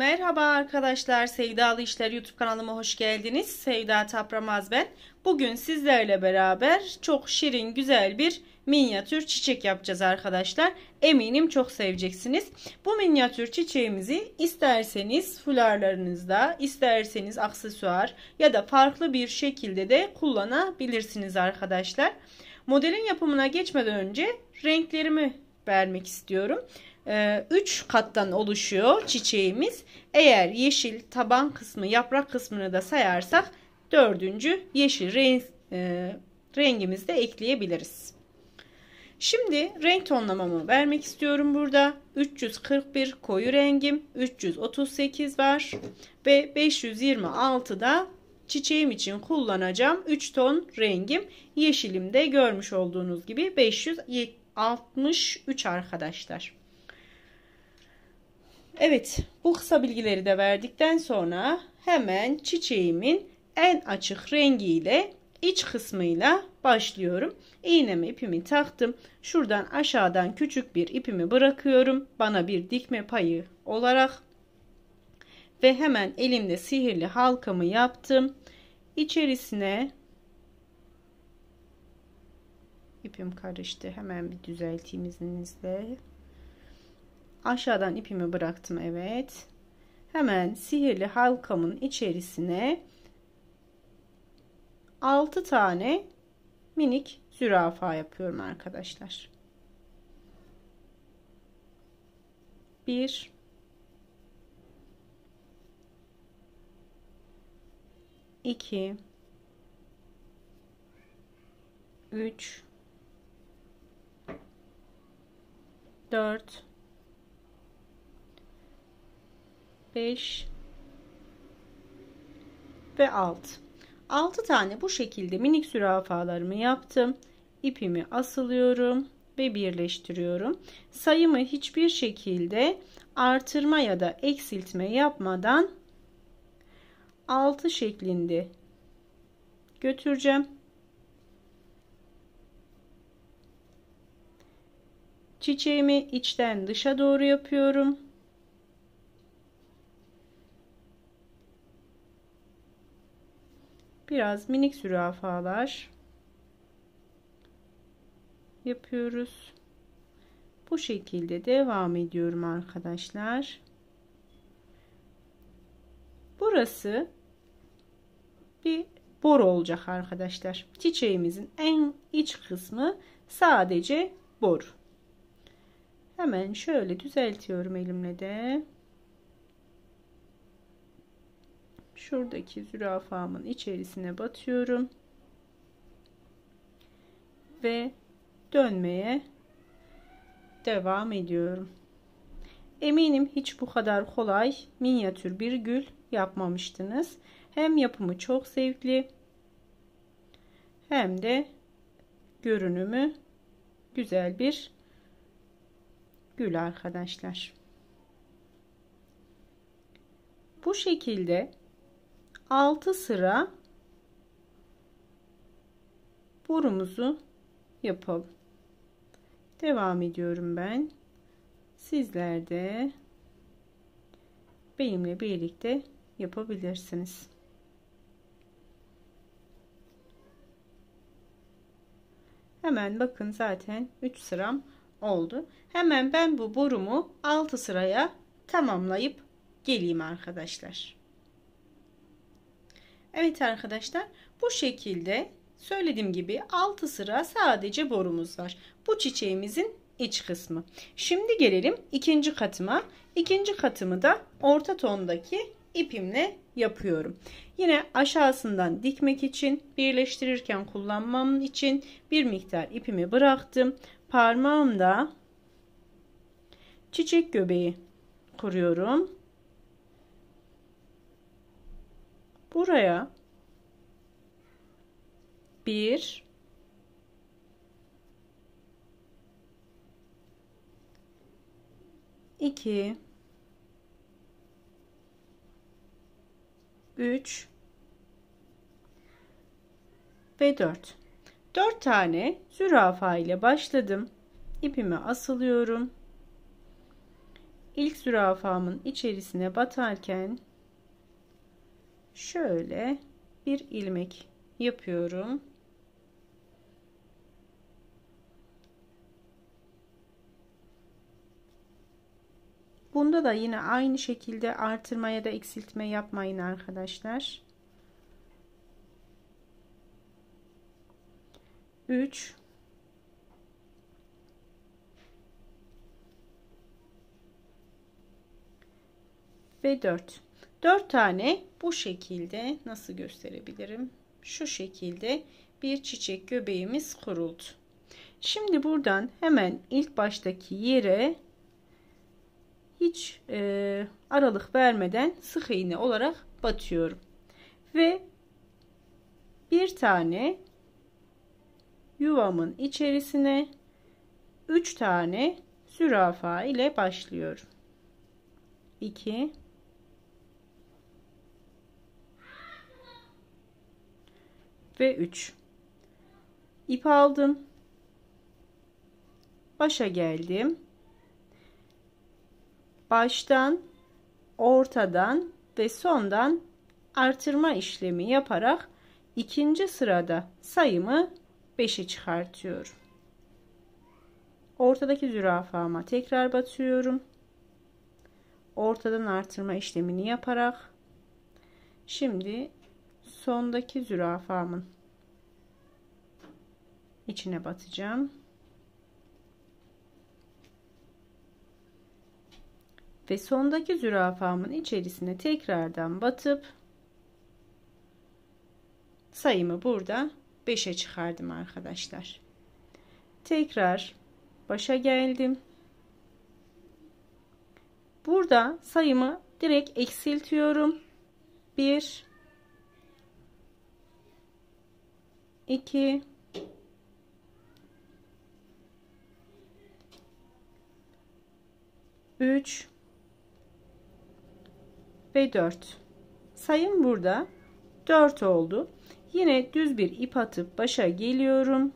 Merhaba arkadaşlar, Sevdalı İşler YouTube kanalıma hoş geldiniz. Sevda Tapramaz ben. Bugün sizlerle beraber çok şirin, güzel bir minyatür çiçek yapacağız arkadaşlar. Eminim çok seveceksiniz. Bu minyatür çiçeğimizi isterseniz fularlarınızda, isterseniz aksesuar ya da farklı bir şekilde de kullanabilirsiniz arkadaşlar. Modelin yapımına geçmeden önce renklerimi vermek istiyorum. 3 ee, kattan oluşuyor çiçeğimiz. Eğer yeşil taban kısmı yaprak kısmını da sayarsak dördüncü yeşil renk, e, rengimizi de ekleyebiliriz. Şimdi renk tonlamamı vermek istiyorum burada. 341 koyu rengim, 338 var ve 526 da çiçeğim için kullanacağım 3 ton rengim. Yeşilimde görmüş olduğunuz gibi 563 arkadaşlar. Evet bu kısa bilgileri de verdikten sonra hemen çiçeğimin en açık rengiyle iç kısmıyla başlıyorum. İğnemi ipimi taktım. Şuradan aşağıdan küçük bir ipimi bırakıyorum. Bana bir dikme payı olarak. Ve hemen elimde sihirli halkamı yaptım. İçerisine ipim karıştı. Hemen bir düzelteyim izninizle. Aşağıdan ipimi bıraktım. Evet. Hemen sihirli halkamın içerisine 6 tane minik zürafa yapıyorum arkadaşlar. 1 2 3 4 5 ve 6. 6 tane bu şekilde minik zürafalarımı yaptım. İpimi asılıyorum ve birleştiriyorum. Sayımı hiçbir şekilde artırma ya da eksiltme yapmadan 6 şeklinde götüreceğim. Çiçeğimi içten dışa doğru yapıyorum. Biraz minik zürafalar yapıyoruz. Bu şekilde devam ediyorum arkadaşlar. Burası bir bor olacak arkadaşlar. Çiçeğimizin en iç kısmı sadece bor. Hemen şöyle düzeltiyorum elimle de. Şuradaki zürafamın içerisine batıyorum ve dönmeye devam ediyorum. Eminim hiç bu kadar kolay minyatür bir gül yapmamıştınız. Hem yapımı çok zevkli hem de görünümü güzel bir gül arkadaşlar. Bu şekilde 6 sıra borumuzu yapalım. Devam ediyorum ben. Sizler de benimle birlikte yapabilirsiniz. Hemen bakın zaten 3 sıram oldu. Hemen ben bu borumu 6 sıraya tamamlayıp geleyim arkadaşlar. Evet arkadaşlar bu şekilde söylediğim gibi 6 sıra sadece borumuz var. Bu çiçeğimizin iç kısmı. Şimdi gelelim ikinci katıma. İkinci katımı da orta tondaki ipimle yapıyorum. Yine aşağısından dikmek için birleştirirken kullanmam için bir miktar ipimi bıraktım. Parmağımda çiçek göbeği kuruyorum. Buraya bir iki üç ve dört. Dört tane zürafa ile başladım. İpimi asılıyorum. ilk zürafamın içerisine batarken şöyle bir ilmek yapıyorum. Bunda da yine aynı şekilde artırma ya da eksiltme yapmayın arkadaşlar. 3 ve 4. 4 tane bu şekilde nasıl gösterebilirim? Şu şekilde bir çiçek göbeğimiz kuruldu. Şimdi buradan hemen ilk baştaki yere hiç e, aralık vermeden sık iğne olarak batıyorum. Ve bir tane yuvamın içerisine 3 tane zürafa ile başlıyorum. 2 ve 3 ip aldım başa geldim baştan ortadan ve sondan artırma işlemi yaparak ikinci sırada sayımı 5'e çıkartıyorum. Ortadaki zürafama tekrar batıyorum. Ortadan artırma işlemini yaparak şimdi sondaki zürafamın içine batacağım. Ve sondaki zürafamın içerisine tekrardan batıp sayımı burada 5'e çıkardım arkadaşlar. Tekrar başa geldim. Burada sayımı direkt eksiltiyorum. 1 2 3 ve 4 sayım burada 4 oldu. Yine düz bir ip atıp başa geliyorum.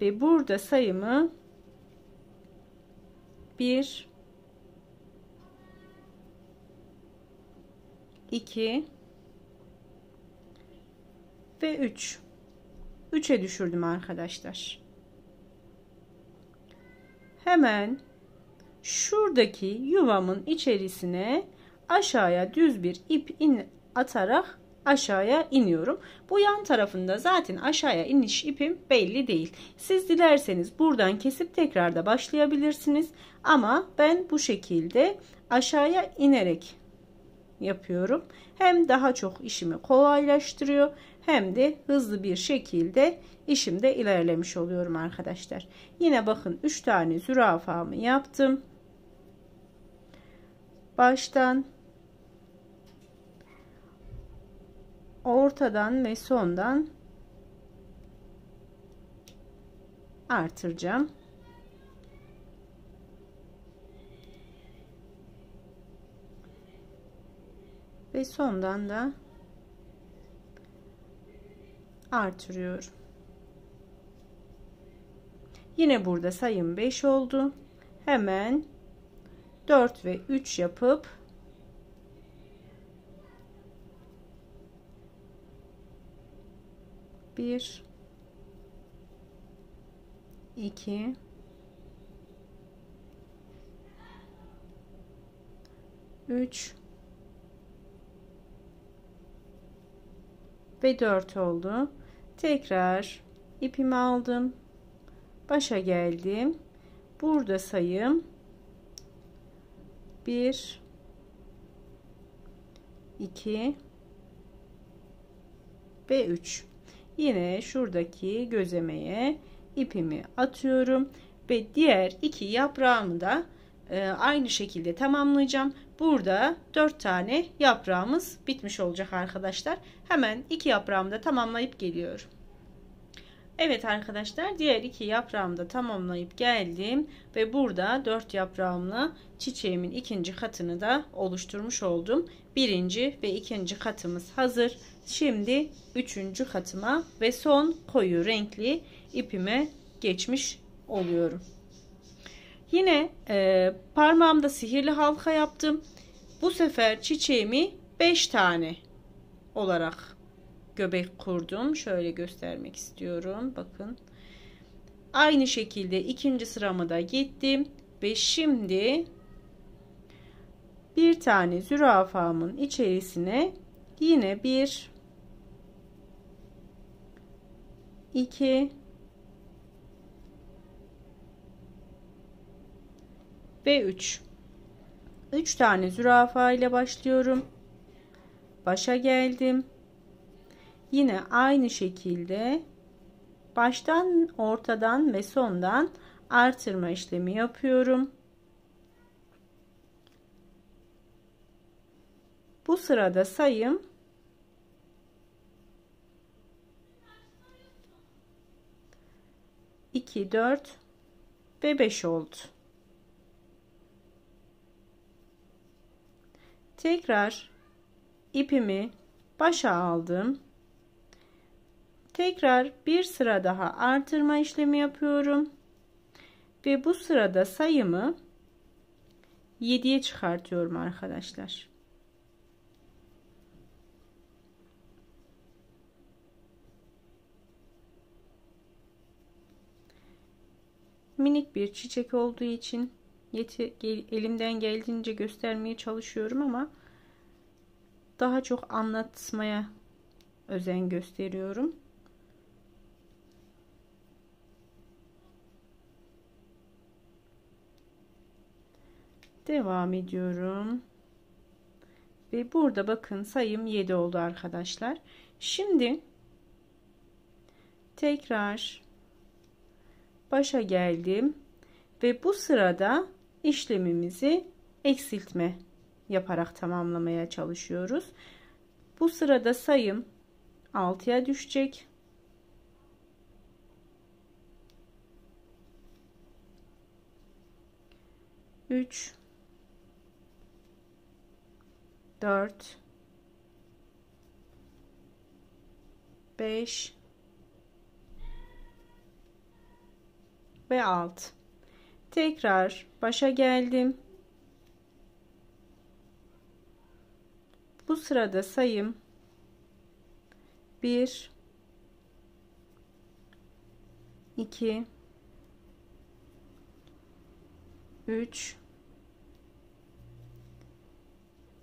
Ve burada sayımı 1 2 ve 3 3'e düşürdüm arkadaşlar hemen şuradaki yuvamın içerisine aşağıya düz bir ip in atarak aşağıya iniyorum. Bu yan tarafında zaten aşağıya iniş ipim belli değil. Siz dilerseniz buradan kesip tekrar da başlayabilirsiniz. Ama ben bu şekilde aşağıya inerek yapıyorum. Hem daha çok işimi kolaylaştırıyor hem de hızlı bir şekilde işimde ilerlemiş oluyorum arkadaşlar. Yine bakın 3 tane zürafamı yaptım. Baştan ortadan ve sondan artıracağım. Ve sondan da artırıyorum. Yine burada sayım 5 oldu. Hemen 4 ve 3 yapıp 1 2 3 ve 4 oldu. Tekrar ipimi aldım. Başa geldim. Burada sayım 1 2 ve 3 yine şuradaki gözemeye ipimi atıyorum ve diğer iki yaprağımı da e, aynı şekilde tamamlayacağım. Burada 4 tane yaprağımız bitmiş olacak arkadaşlar. Hemen iki yaprağımı da tamamlayıp geliyorum. Evet arkadaşlar diğer iki yaprağımı da tamamlayıp geldim ve burada dört yaprağımla çiçeğimin ikinci katını da oluşturmuş oldum. Birinci ve ikinci katımız hazır. Şimdi üçüncü katıma ve son koyu renkli ipime geçmiş oluyorum. Yine e, parmağımda sihirli halka yaptım. Bu sefer çiçeğimi 5 tane olarak göbek kurdum. Şöyle göstermek istiyorum. Bakın. Aynı şekilde ikinci sıramı da gittim. Ve şimdi bir tane zürafamın içerisine yine bir 2 ve 3 3 tane zürafa ile başlıyorum. Başa geldim. Yine aynı şekilde baştan ortadan ve sondan artırma işlemi yapıyorum. Bu sırada sayım 2, 4 ve 5 oldu. Tekrar ipimi başa aldım. Tekrar bir sıra daha artırma işlemi yapıyorum. Ve bu sırada sayımı 7'ye çıkartıyorum arkadaşlar. minik bir çiçek olduğu için yeti, elimden geldiğince göstermeye çalışıyorum ama daha çok anlatmaya özen gösteriyorum. Devam ediyorum. Ve burada bakın sayım 7 oldu arkadaşlar. Şimdi tekrar başa geldim ve bu sırada işlemimizi eksiltme yaparak tamamlamaya çalışıyoruz. Bu sırada sayım 6'ya düşecek. Üç, dört, beş, ve alt. Tekrar başa geldim. Bu sırada sayım 1 2 3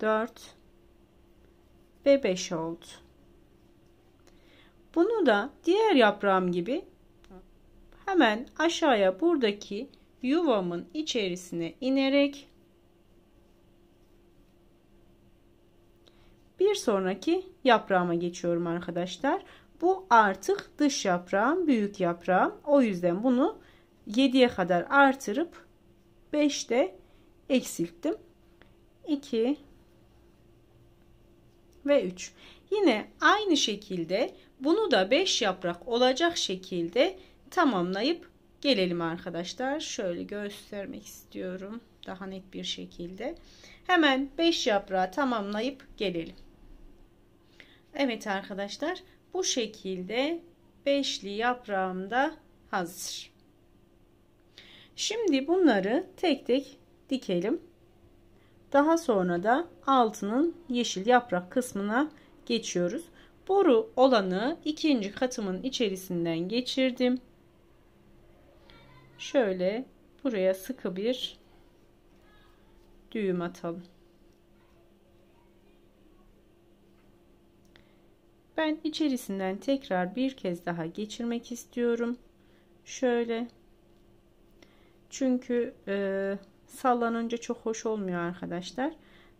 4 ve 5 oldu. Bunu da diğer yaprağım gibi hemen aşağıya buradaki yuvamın içerisine inerek bir sonraki yaprağıma geçiyorum arkadaşlar. Bu artık dış yaprağım, büyük yaprağım. O yüzden bunu 7'ye kadar artırıp 5'te eksilttim. 2 ve 3. Yine aynı şekilde bunu da 5 yaprak olacak şekilde tamamlayıp gelelim arkadaşlar. Şöyle göstermek istiyorum. Daha net bir şekilde. Hemen 5 yaprağı tamamlayıp gelelim. Evet arkadaşlar. Bu şekilde beşli yaprağım da hazır. Şimdi bunları tek tek dikelim. Daha sonra da altının yeşil yaprak kısmına geçiyoruz. Boru olanı ikinci katımın içerisinden geçirdim şöyle buraya sıkı bir düğüm atalım. Ben içerisinden tekrar bir kez daha geçirmek istiyorum. Şöyle. Çünkü e, sallanınca çok hoş olmuyor arkadaşlar.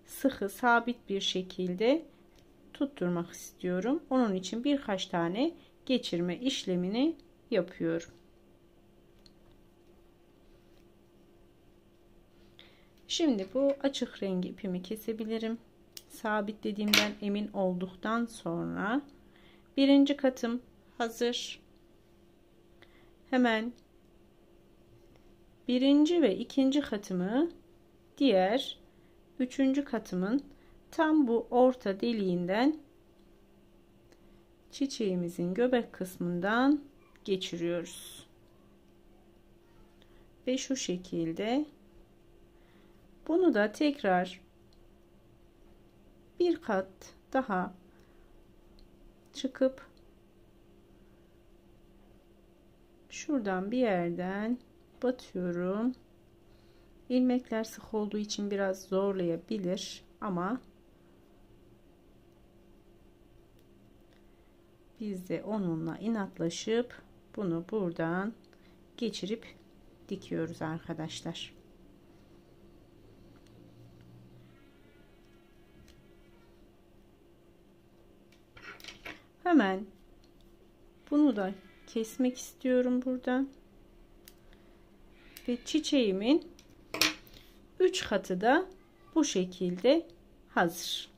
Sıkı sabit bir şekilde tutturmak istiyorum. Onun için birkaç tane geçirme işlemini yapıyorum. Şimdi bu açık rengi ipimi kesebilirim. Sabitlediğimden emin olduktan sonra birinci katım hazır. Hemen birinci ve ikinci katımı diğer üçüncü katımın tam bu orta deliğinden çiçeğimizin göbek kısmından geçiriyoruz. ve şu şekilde bunu da tekrar bir kat daha çıkıp şuradan bir yerden batıyorum ilmekler sık olduğu için biraz zorlayabilir ama biz de onunla inatlaşıp bunu buradan geçirip dikiyoruz arkadaşlar. Hemen bunu da kesmek istiyorum buradan. Ve çiçeğimin 3 katı da bu şekilde hazır.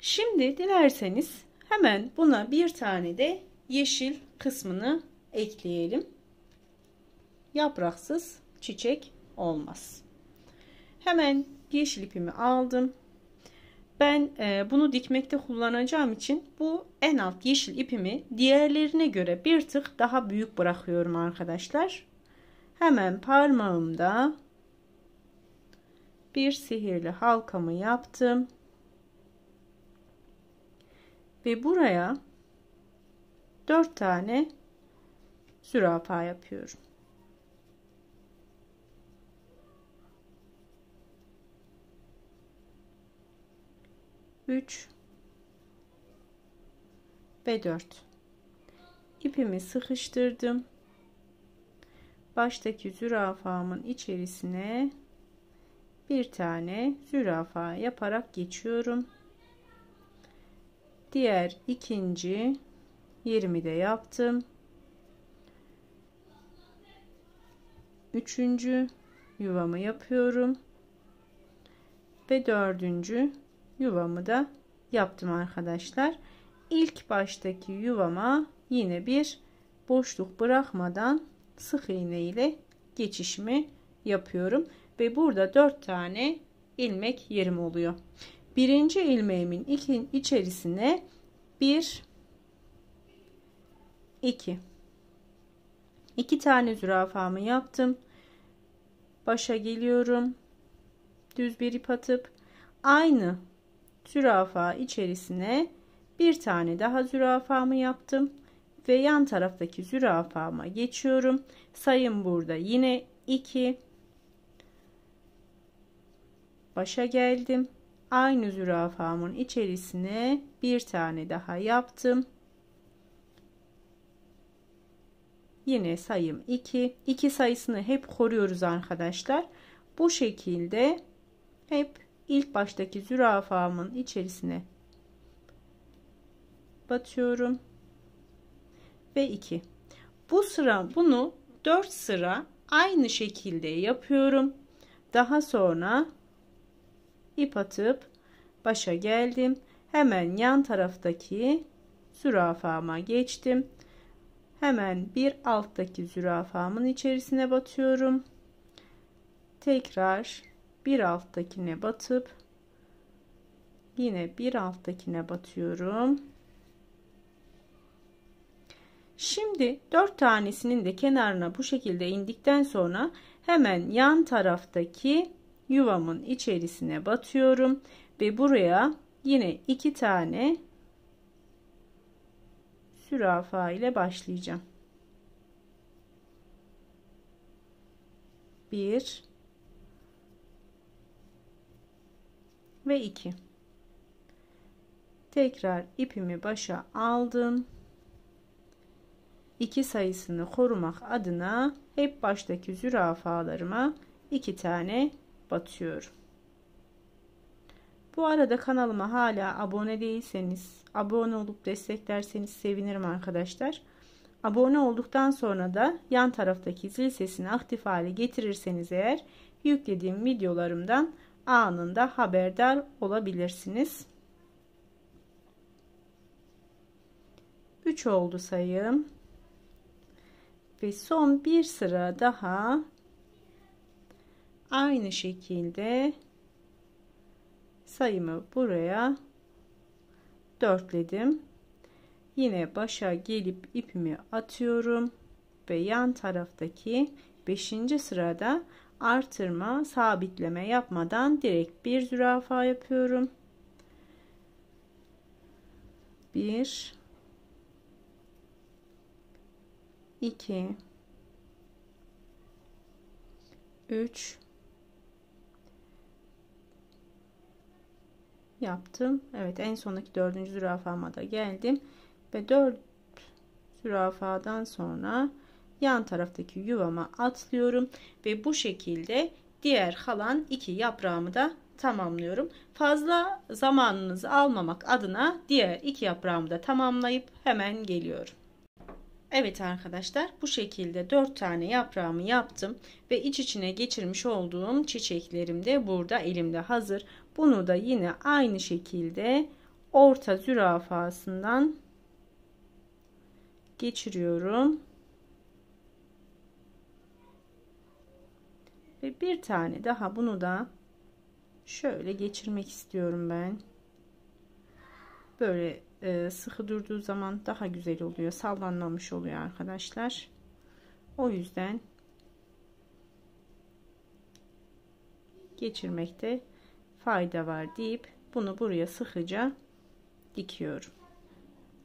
Şimdi dilerseniz hemen buna bir tane de yeşil kısmını ekleyelim. Yapraksız çiçek olmaz. Hemen yeşil ipimi aldım. Ben e, bunu dikmekte kullanacağım için bu en alt yeşil ipimi diğerlerine göre bir tık daha büyük bırakıyorum arkadaşlar. Hemen parmağımda bir sihirli halkamı yaptım. Ve buraya 4 tane zürafa yapıyorum. 3 ve 4 ipimi sıkıştırdım. Baştaki zürafamın içerisine bir tane zürafa yaparak geçiyorum. Diğer ikinci yerimi de yaptım. Üçüncü yuvamı yapıyorum. Ve dördüncü yuvamı da yaptım arkadaşlar. İlk baştaki yuvama yine bir boşluk bırakmadan sık iğne ile geçişimi yapıyorum ve burada dört tane ilmek yerim oluyor. Birinci ilmeğimin iki, içerisine bir iki iki tane zürafamı yaptım. Başa geliyorum. Düz bir ip atıp aynı zürafa içerisine bir tane daha zürafamı yaptım ve yan taraftaki zürafama geçiyorum. Sayım burada yine 2 başa geldim. Aynı zürafamın içerisine bir tane daha yaptım. Yine sayım 2. 2 sayısını hep koruyoruz arkadaşlar. Bu şekilde hep ilk baştaki zürafamın içerisine batıyorum. Ve 2 bu sıra bunu 4 sıra aynı şekilde yapıyorum. Daha sonra ip atıp başa geldim. Hemen yan taraftaki zürafama geçtim. Hemen bir alttaki zürafamın içerisine batıyorum. Tekrar bir alttakine batıp yine bir alttakine batıyorum. Şimdi dört tanesinin de kenarına bu şekilde indikten sonra hemen yan taraftaki yuvamın içerisine batıyorum ve buraya yine iki tane sürafa ile başlayacağım. Bir ve 2 tekrar ipimi başa aldım. 2 sayısını korumak adına hep baştaki zürafalarıma 2 tane batıyorum. Bu arada kanalıma hala abone değilseniz abone olup desteklerseniz sevinirim arkadaşlar. Abone olduktan sonra da yan taraftaki zil sesini aktif hale getirirseniz eğer yüklediğim videolarımdan anında haberdar olabilirsiniz. 3 oldu sayım. Ve son bir sıra daha aynı şekilde sayımı buraya dörtledim. Yine başa gelip ipimi atıyorum. ve yan taraftaki 5. sırada artırma sabitleme yapmadan direkt bir zürafa yapıyorum. 1 2 3 yaptım. Evet en sondaki dördüncü zürafama da geldim ve 4 zürafadan sonra yan taraftaki yuvama atlıyorum ve bu şekilde diğer kalan iki yaprağımı da tamamlıyorum. Fazla zamanınızı almamak adına diğer iki yaprağımı da tamamlayıp hemen geliyorum. Evet arkadaşlar bu şekilde 4 tane yaprağımı yaptım ve iç içine geçirmiş olduğum çiçeklerim de burada elimde hazır. Bunu da yine aynı şekilde orta zürafasından geçiriyorum. Ve bir tane daha bunu da şöyle geçirmek istiyorum ben. Böyle e, sıkı durduğu zaman daha güzel oluyor. Sallanmamış oluyor arkadaşlar. O yüzden geçirmekte fayda var deyip bunu buraya sıkıca dikiyorum.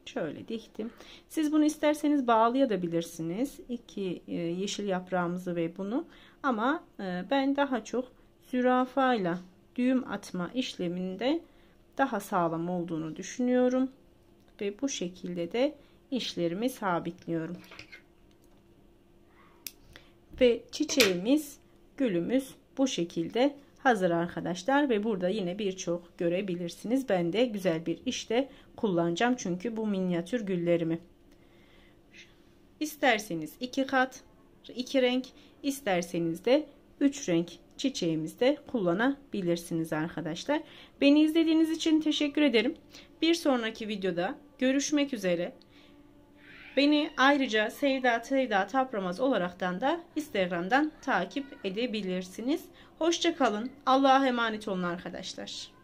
Şöyle diktim. Siz bunu isterseniz bağlayabilirsiniz. İki e, yeşil yaprağımızı ve bunu. Ama e, ben daha çok zürafayla düğüm atma işleminde daha sağlam olduğunu düşünüyorum. Ve bu şekilde de işlerimi sabitliyorum. Ve çiçeğimiz, gülümüz bu şekilde hazır arkadaşlar ve burada yine birçok görebilirsiniz. Ben de güzel bir işte kullanacağım çünkü bu minyatür güllerimi. İsterseniz iki kat, iki renk, isterseniz de üç renk çiçeğimizde kullanabilirsiniz arkadaşlar. Beni izlediğiniz için teşekkür ederim. Bir sonraki videoda görüşmek üzere. Beni ayrıca Sevda Sevda Tapramaz olaraktan da Instagram'dan takip edebilirsiniz. Hoşçakalın. Allah'a emanet olun arkadaşlar.